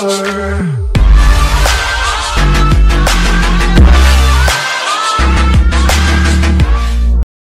glory.